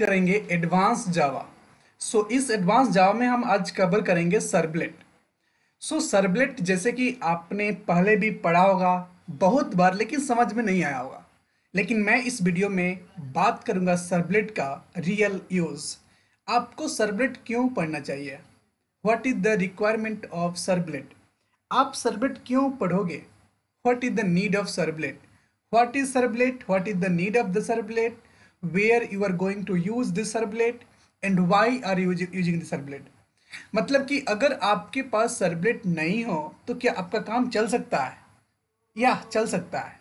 करेंगे advance Java सो इस advance Java में हम आज कवर करेंगे सर्बलेट सो so, सर्बलेट जैसे कि आपने पहले भी पढ़ा होगा बहुत बार लेकिन समझ में नहीं आया होगा. लेकिन मैं इस वीडियो में बात करूँगा सर्बलेट का रियल यूज़ आपको सर्बलेट क्यों पढ़ना चाहिए? What is the requirement of servlet आप सर्बलेट क्यों पढ़ोगे? What is the need of servlet what is servlet? What is the need of the servlet? You are going to use this servlet and why are you using the servlet? मतलब कि अगर आपके पास servlet नहीं हो तो क्या आपका काम चल सकता है? या चल सकता है।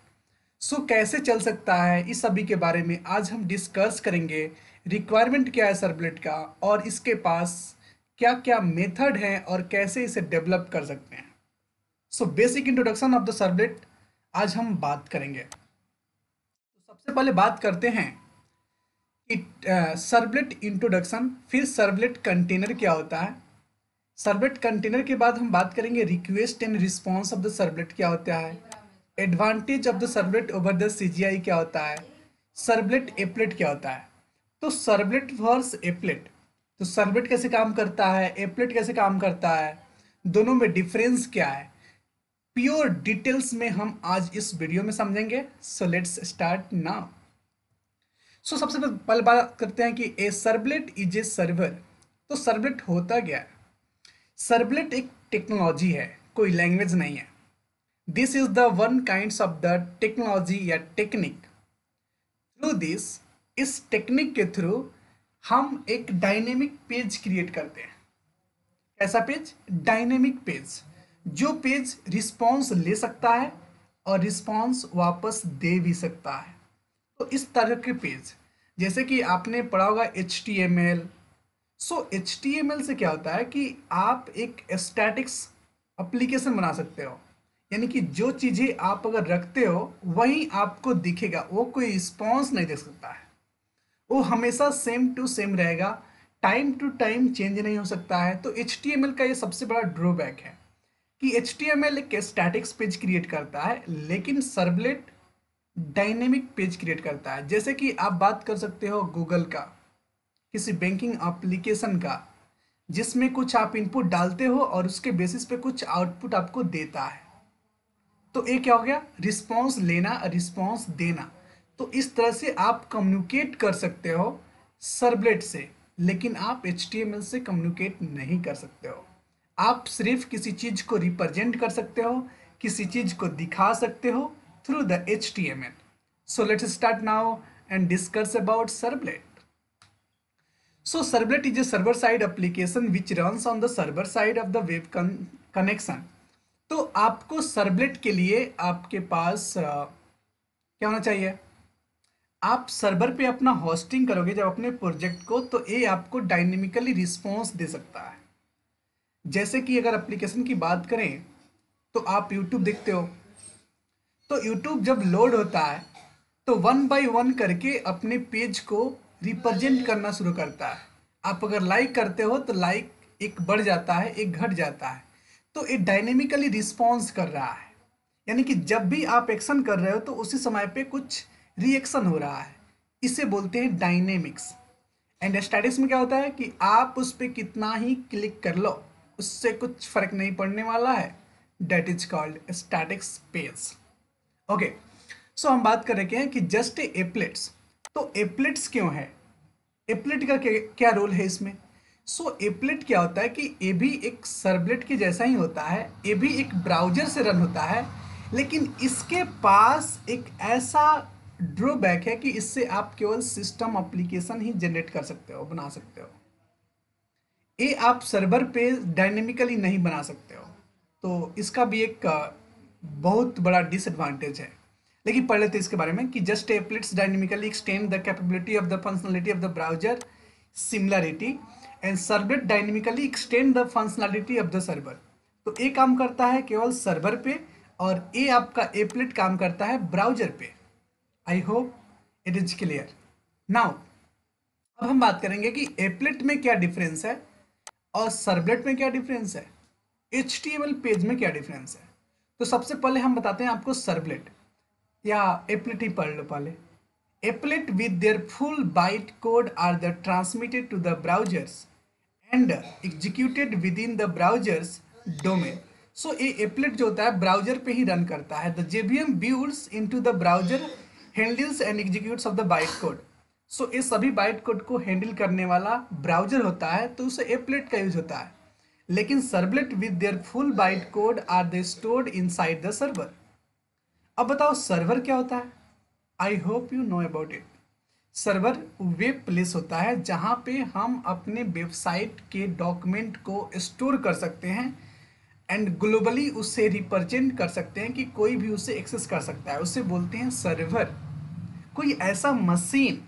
सो so, कैसे चल सकता है? इस सभी के बारे में आज हम डिस्कस करेंगे। रिक्वायरमेंट क्या है सर्वलेट का? और इसके पास क्या क्या मेथड है? और कैसे इसे डेवलप कर सकते हैं? So basic introduction of the servlet आज हम बात करेंगे। तो सबसे पहले बात करते हैं सर्वलेट इंट्रोडक्शन फिर सर्वलेट कंटेनर क्या होता है? सर्वलेट कंटेनर के बाद हम बात करेंगे request and response of the servlet क्या होता है? Advantage of the servlet over the C क्या होता है? सर्वलेट एपलेट क्या होता है? तो सर्वलेट वर्स एपलेट तो सर्वलेट कैसे काम करता है? एपलेट कैसे काम करता है? दोनों में डिफरेंस क्या है? प्योर डिटेल्स में हम आज इस वीडियो में समझेंगे. So let's start now so so, सबसे पहले बात करते हैं कि a servlet is a server तो सर्वलेट होता क्या है? सर्वलेट एक टेक्नोलॉजी है कोई लैंग्वेज नहीं है. This is the one kind of the technology या टेक्निक थ्रू दिस इस टेक्निक के थ्रू हम एक डायनेमिक पेज क्रिएट करते हैं. कैसा पेज डायनेमिक पेज जो पेज रिस्पॉन्स ले सकता है और रिस्पॉन्स वापस दे भी सकता है. तो इस तरह के पेज, जैसे कि आपने पढ़ा होगा H T M L so H T M L से क्या होता है कि आप एक स्टैटिक्स अप्लीकेशन बना सकते हो। यानी कि जो चीज़ें आप अगर रखते हो, वही आपको दिखेगा, वो कोई रिस्पॉन्स नहीं दे सकता है। वो हमेशा सेम टू सेम रहेगा टाइम टू टाइम चेंज नहीं हो सकता है। तो एच टी एम एल का ये सबसे बड़ा ड्रॉबैक है कि एच टी एम एल एक स्टैटिक्स पेज क्रिएट करता है, लेकिन सर्वलेट डायनेमिक पेज क्रिएट करता है। जैसे कि आप बात कर सकते हो गूगल का, किसी बैंकिंग एप्लीकेशन का, जिसमें कुछ आप इनपुट डालते हो और उसके बेसिस पे कुछ आउटपुट आपको देता है। तो ये क्या हो गया? रिस्पॉन्स लेना रिस्पॉन्स देना। तो इस तरह से आप कम्युनिकेट कर सकते हो सर्वलेट से, लेकिन आप एच से कम्युनिकेट नहीं कर सकते हो। आप सिर्फ़ किसी चीज़ को रिप्रेजेंट कर सकते हो, किसी चीज़ को दिखा सकते हो H T M L so let start now and discuss about servlet so servlet is a server side application which run on the server side of the web connection तो आपको सर्वलेट के लिए आपके पास uh, क्या होना चाहिए? आप server पे अपना होस्टिंग करोगे जब अपने प्रोजेक्ट को तो ये आपको डायनेमिकली रिस्पॉन्स दे सकता है। जैसे कि अगर एप्लीकेशन की बात करें तो आप यूट्यूब देखते हो। तो यूट्यूब जब लोड होता है तो वन बाय वन करके अपने पेज को रिप्रेजेंट करना शुरू करता है। आप अगर लाइक करते हो तो लाइक एक बढ़ जाता है, एक घट जाता है। तो ये डायनेमिकली रिस्पॉन्स कर रहा है। यानी कि जब भी आप एक्शन कर रहे हो तो उसी समय पे कुछ रिएक्शन हो रहा है। इसे बोलते हैं डायनेमिक्स एंड स्टैटिक्स में क्या होता है कि आप उस पर कितना ही क्लिक कर लो, उससे कुछ फ़र्क नहीं पड़ने वाला है। That is called statics page okay so हम बात कर रहे हैं कि जस्ट एप्लेट्स तो एप्लेट्स क्यों है? एप्लेट का क्या रोल है इसमें? सो so, एप्लेट क्या होता है कि ये भी एक सर्वलेट के जैसा ही होता है ये भी एक ब्राउज़र से रन होता है लेकिन इसके पास एक ऐसा ड्रॉबैक है कि इससे आप केवल सिस्टम एप्लीकेशन ही जनरेट कर सकते हो बना सकते हो। ये आप सर्वर पे डायनेमिकली नहीं बना सकते हो। तो इसका भी एक बहुत बड़ा डिसएडवांटेज है। लेकिन पढ़ लेते इसके बारे में कि just applets dynamically extend the capability of the functionality of the browser similarity and servlet dynamically extend the functionality of the server तो ये काम करता है केवल सर्वर पे और ये आपका एप्लेट काम करता है ब्राउज़र पे। I hope it is clear now अब हम बात करेंगे कि एप्लेट में क्या डिफरेंस है और सर्वलेट में क्या डिफरेंस है। एच पेज में क्या डिफरेंस है। तो सबसे पहले हम बताते हैं आपको सर्वलेट या एप्लेट ही पढ़ लो पहले। applet with full byte code are the transmitted to the browsers browsers and executed within the browser's domain. So ये एप्लेट जो होता है ब्राउज़र पे ही रन करता है। The JVM builds into the browser handles and executes of the byte code so ये सभी byte code को हैंडल करने वाला ब्राउज़र होता है तो उसे एप्लेट का यूज़ होता है। लेकिन servlet with their full byte code are they stored inside the server अब बताओ सर्वर क्या होता है? I hope you know about it server web place होता है जहाँ पे हम अपने वेबसाइट के डॉक्यूमेंट को स्टोर कर सकते हैं एंड ग्लोबली उससे रिप्रेजेंट कर सकते हैं कि कोई भी उसे एक्सेस कर सकता है। उसे बोलते हैं सर्वर कोई ऐसा मशीन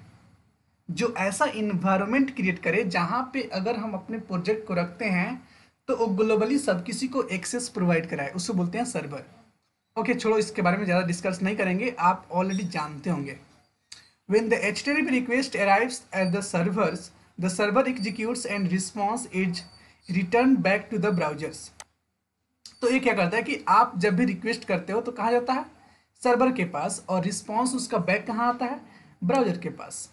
जो ऐसा इन्वायरमेंट क्रिएट करे जहाँ पे अगर हम अपने प्रोजेक्ट को रखते हैं तो वो ग्लोबली सब किसी को एक्सेस प्रोवाइड कराए, उसे बोलते हैं सर्वर ओके छोड़ो, इसके बारे में ज़्यादा डिस्कस नहीं करेंगे, आप ऑलरेडी जानते होंगे। When the http request arrives at the servers, the server executes and response is returned back to the browsers तो ये क्या करता है कि आप जब भी रिक्वेस्ट करते हो तो कहाँ जाता है? सर्वर के पास, और रिस्पॉन्स उसका बैक कहाँ आता है? ब्राउज़र के पास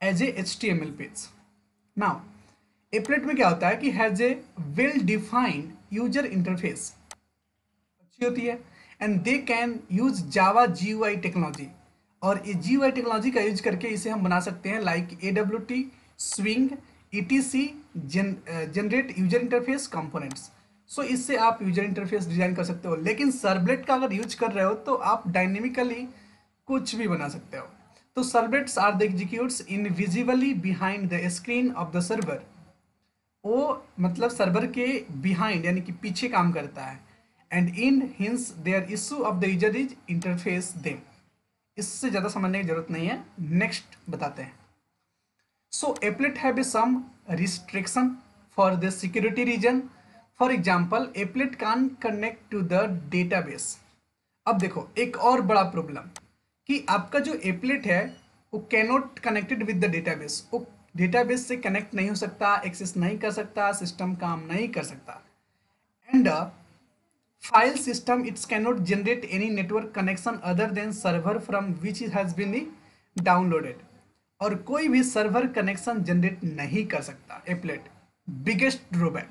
as a H T M L page now applet में क्या होता है कि has a well defined user interface अच्छी होती है। And they can use Java G technology और ये जी टेक्नोलॉजी का यूज़ करके इसे हम बना सकते हैं like A W T swing E T C generate user interface components so इससे आप यूज़र इंटरफेस डिज़ाइन कर सकते हो। लेकिन सर्वलेट का अगर यूज़ कर रहे हो तो आप डायनेमिकली कुछ भी बना सकते हो। तो servlets are the executes invisibly behind the screen of the server वो मतलब सर्वर के बिहाइंड यानी कि पीछे काम करता है। And in hence their issue of the user is interface them इससे ज़्यादा समझने की ज़रूरत नहीं है। नेक्स्ट बताते हैं। So applet have some restriction for the security reason for example applet can connect to the database अब देखो, एक और बड़ा प्रॉब्लम कि आपका जो एप्लेट है, वो cannot connected with the database वो डेटाबेस से कनेक्ट नहीं हो सकता एक्सेस नहीं कर सकता सिस्टम काम नहीं कर सकता। And file system, it cannot generate any network connection other than server from which it has been downloaded. और कोई भी सर्वर कनेक्शन जनरेट नहीं कर सकता। Applet biggest drawback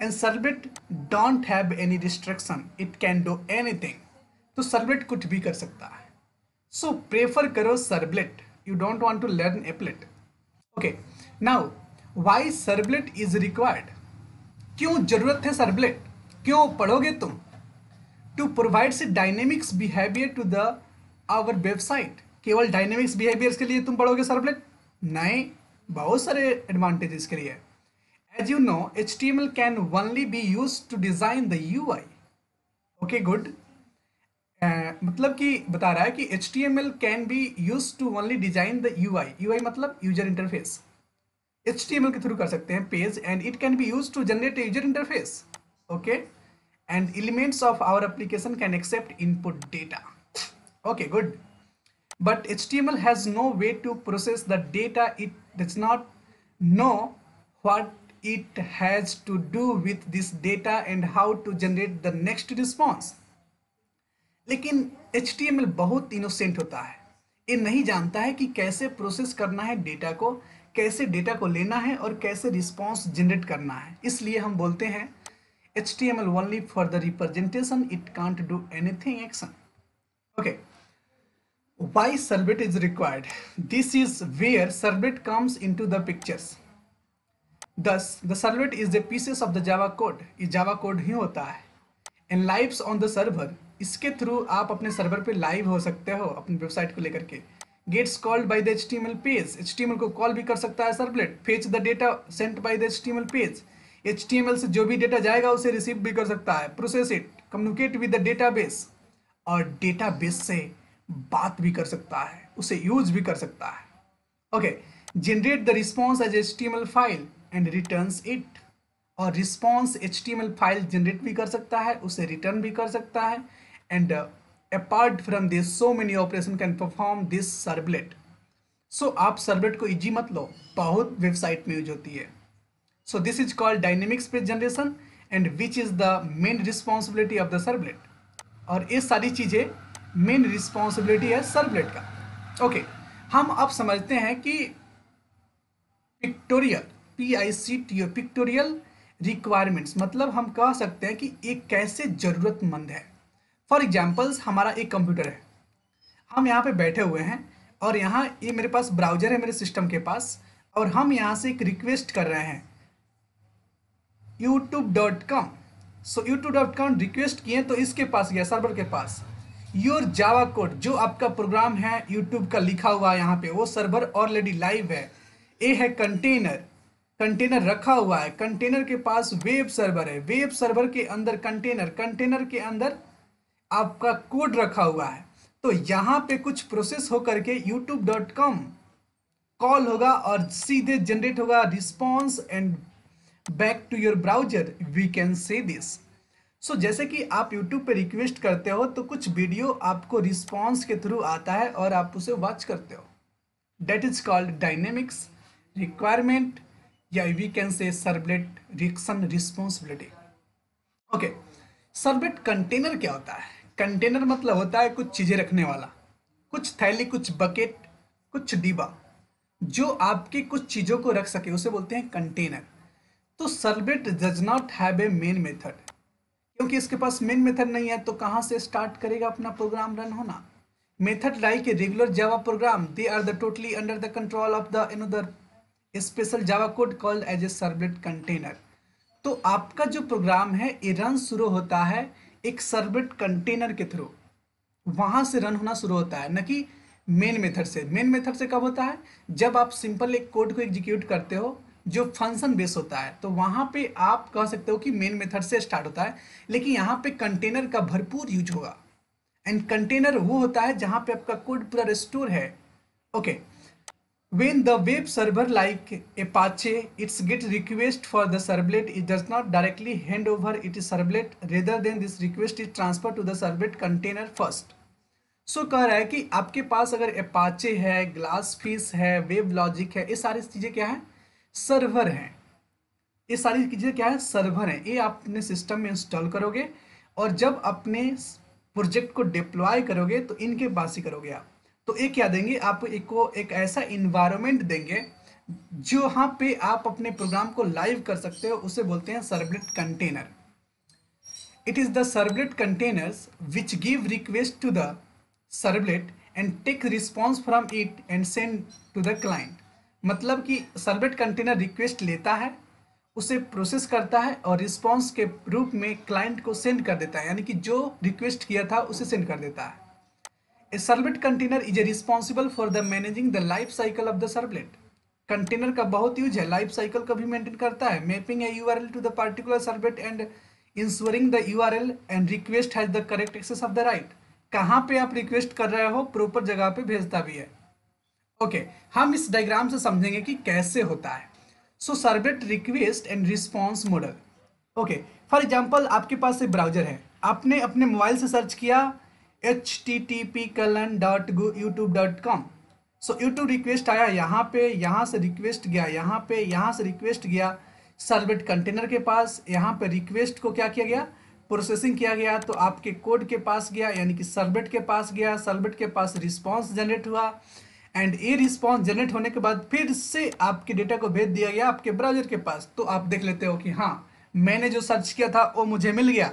and servlet don't have any restriction it can do anything तो servlet कुछ भी कर सकता है। सो प्रेफर करो servlet you don't want to learn applet okay now why servlet is required क्यों ज़रूरत है सर्वलेट क्यों पढ़ोगे तुम? To provide say dynamics behaviour to the our website केवल डायनेमिक्स बिहेवियर्स के लिए तुम पढ़ोगे सरप्लेट नहीं, बहुत सारे एडवांटेज के लिए। As you know H T M L can only be use to design the U I okay good मतलब कि बता रहा है कि H T M L can be use to only design the U I U I मतलब user interface H T M L के through कर सकते हैं page and it can be use to generate user interface okay and elements of our application can accept input data okay good but H T M L has no way to process the data it does not know what it has to do with this data and how to generate the next response लेकिन HTML बहुत innocent होता है। ये नहीं जानता है कि कैसे प्रोसेस करना है डेटा को, कैसे डेटा को लेना है और कैसे रिस्पॉन्स जनरेट करना है। इसलिए हम बोलते हैं H T M L only for the representation it can't do anything action okay why servlet is required this is where servlet comes into the pictures thus the servlet is the pieces of the Java code ये Java code ही होता है। And life on the server इसके through आप अपने server पे live हो सकते हो अपनी वेबसाइट को लेकर के। Gets called by the H T page HTML को कॉल भी कर सकता है servlet fetch the data sent by the H page HTML से जो भी डेटा जाएगा, उसे रिसीव भी कर सकता है. Process it communicate with the database और डेटाबेस से बात भी कर सकता है. उसे यूज़ भी कर सकता है. Okay generate the response as H T file and return it और रिस्पॉन्स एच फ़ाइल जनरेट भी कर सकता है उसे रिटर्न भी कर सकता है। And apart from this so many operation can perform this servlet so आप सर्वलेट को इजी मत लो बहुत वेबसाइट में यूज़ होती है। So this is called dynamic space generation and which is the main responsibility of the servlet. और ये सारी चीज़ें मेन रिस्पॉन्सिबिलिटी है सर्वलेट का। ओके okay, हम अब समझते हैं कि pictorial P I C T O pictorial requirements मतलब हम कह सकते हैं कि एक कैसे ज़रूरतमंद है। फॉर एग्जाम्पल्स हमारा एक कंप्यूटर है। हम यहाँ पे बैठे हुए हैं और यहाँ ये मेरे पास ब्राउज़र है मेरे सिस्टम के पास और हम यहाँ से एक रिक्वेस्ट कर रहे हैं। YouTube dot com so YouTube dot com request किए तो इसके पास गया सर्वर के पास। योर जावा कोड जो आपका प्रोग्राम है यूट्यूब का लिखा हुआ है यहाँ पे, वो सर्वर ऑलरेडी लाइव है। ए है कंटेनर कंटेनर रखा हुआ है। कंटेनर के पास वेब सर्वर है। वेब सर्वर के अंदर कंटेनर कंटेनर के अंदर आपका कोड रखा हुआ है। तो यहाँ पे कुछ प्रोसेस होकर के कॉम कॉल होगा और सीधे जनरेट होगा response and back to your browser. We can say this so जैसे कि आप यूट्यूब पे रिक्वेस्ट करते हो तो कुछ वीडियो आपको रिस्पॉन्स के थ्रू आता है और आप उसे वॉच करते हो। That is called dynamics requirement या we can say servlet reaction responsibility okay servlet container क्या होता है? कंटेनर मतलब होता है कुछ चीज़ें रखने वाला। कुछ थैली, कुछ बकेट कुछ डिब्बा। जो आपके कुछ चीज़ों को रख सके, उसे बोलते हैं कंटेनर तो servlet does not have a main method क्योंकि इसके पास मेन मेथड नहीं है तो कहाँ से स्टार्ट करेगा अपना प्रोग्राम रन होना? Method like a regular Java program they are the totally under the control of the another special Java code called as a servlet container. तो आपका जो प्रोग्राम है, ये रन शुरू होता है एक सर्वलेट कंटेनर के थ्रू। वहाँ से रन होना शुरू होता है, न कि मेन मेथड से। मेन मेथड से कब होता है? जब आप सिंपल एक कोड को एग्जीक्यूट करते हो, जो फ़ंक्शन बेस होता है तो वहाँ पे आप कह सकते हो कि मेन मेथड से स्टार्ट होता है, लेकिन यहाँ पे कंटेनर का भरपूर यूज़ होगा। एंड कंटेनर वो होता है जहाँ पे आपका कोड पूरा स्टोर है। Okay when the web server like apache it's get request for the servlet it does not directly hand over it is servlet rather than this request is transferred to the servlet container first so so, कह रहा है कि आपके पास अगर Apache है GlassFish है WebLogic है ये सारी चीज़ें क्या है सर्वर हैं ये सारी चीज़ें क्या है सर्वर हैं ये आप अपने सिस्टम में इंस्टॉल करोगे और जब अपने प्रोजेक्ट को डिप्लॉय करोगे तो इनके पास ही करोगे आप तो ये क्या देंगे? आप एक को एक ऐसा इन्वायरमेंट देंगे, जो यहाँ पे आप अपने प्रोग्राम को लाइव कर सकते हो, उसे बोलते हैं servlet container it is the servlet containers which give request to the servlet and take response from it and send to the client मतलब कि सर्वलेट कंटेनर रिक्वेस्ट लेता है, उसे प्रोसेस करता है और रिस्पॉन्स के रूप में क्लाइंट को सेंड कर देता है। यानी कि जो रिक्वेस्ट किया था, उसे सेंड कर देता है। A servlet container is responsible for the managing the life cycle of the servlet. Container का बहुत यूज़ है। लाइफ साइकिल का भी मेंटेन करता है। Mapping a U R L to the particular servlet and ensuring the U R L and request has the correct access of the right कहाँ पे आप रिक्वेस्ट कर रहे हो? प्रॉपर जगह पे भेजता भी है। ओके okay, हम इस डायग्राम से समझेंगे कि कैसे होता है। So servlet request and response model okay for example आपके पास एक ब्राउज़र है। आपने अपने मोबाइल से सर्च किया। Dot YouTube dot com so YouTube request आया, यहाँ पे, यहाँ से रिक्वेस्ट गया, यहाँ पे, यहाँ से रिक्वेस्ट गया, सर्वेट कंटेनर के पास, यहाँ पे रिक्वेस्ट को क्या किया गया? प्रोसेसिंग किया गया तो आपके कोड के पास गया, यानी कि सर्वेट के पास गया, सर्वेट के पास रिस्पॉन्स जनरेट हुआ एंड ये रिस्पॉन्स जनरेट होने के बाद फिर से आपके डेटा को भेज दिया गया आपके ब्राउज़र के पास। तो आप देख लेते हो कि हाँ मैंने जो सर्च किया था, वो मुझे मिल गया।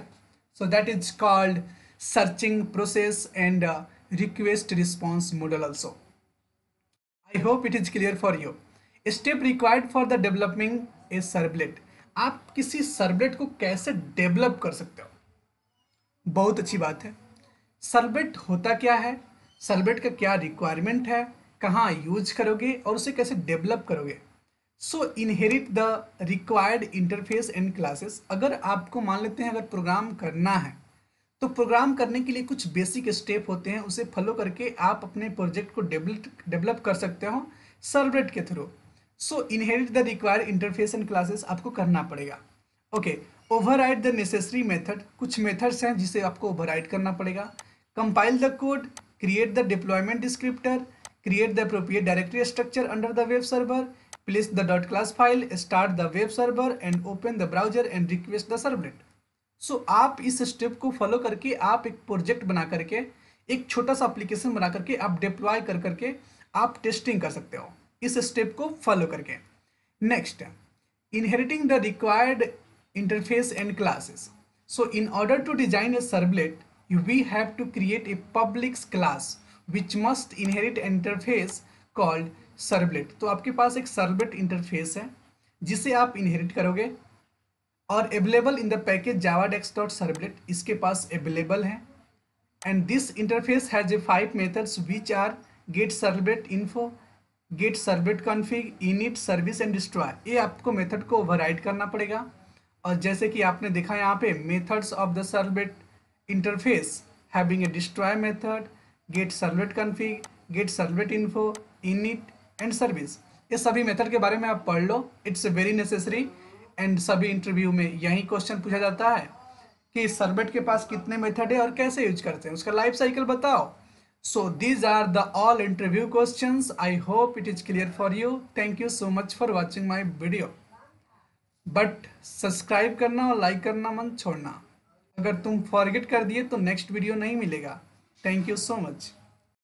So that is called searching process and uh, request response model also. I hope it is clear for you. A Step required for the developing a servlet. आप किसी सर्वलेट को कैसे डेवलप कर सकते हो बहुत अच्छी बात है सर्वलेट होता क्या है सर्वलेट का क्या रिक्वायरमेंट है कहाँ यूज़ करोगे और उसे कैसे डेवलप करोगे so inherit the required interface and classes अगर आपको मान लेते हैं अगर प्रोग्राम करना है तो प्रोग्राम करने के लिए कुछ बेसिक स्टेप होते हैं, उसे फॉलो करके आप अपने प्रोजेक्ट को डेवलप कर सकते हो सर्वलेट के through so inherit the require interface and classes आपको करना पड़ेगा। Okay over the necessary method कुछ मेथड्स हैं जिसे आपको ओवर करना पड़ेगा। Compile the code create the deployment descriptor create the appropriate directory structure under the web server place the dot class file start the web server and open the browser and request the servlet so so, आप इस step को follow करके आप एक project बना करके एक छोटा सा एप्लीकेशन बना करके आप डिप्लॉय कर करके आप टेस्टिंग कर सकते हो। इस स्टेप को फॉलो करके। Next inheriting the required interface and classes so in order to design a servlet we have to create a public class which must inherit interface called servlet तो आपके पास एक सर्वलेट इंटरफेस है जिसे आप inherit करोगे। और available in the package javax dot servlet इसके पास अवेलेबल है। And this interface has a five methods which are get servlet info get servlet config init service and destroy ये आपको मेथड को ओवरराइड करना पड़ेगा। और जैसे कि आपने देखा यहाँ पे methods of the servlet interface having a destroy method get servlet config get servlet info init and service ये सभी मेथड के बारे में आप पढ़ लो। इट्स वेरी नेसेसरी एंड सभी इंटरव्यू में यही क्वेश्चन पूछा जाता है कि सर्वेट के पास कितने मेथड है और कैसे यूज़ करते हैं। उसका लाइफ साइकिल बताओ। So these are the all interview question I hope it is clear for you thank you so much for watching my video but subscribe करना और लाइक करना मन छोड़ना। अगर तुम फॉरगेट कर दिए तो नेक्स्ट वीडियो नहीं मिलेगा। Thank you so much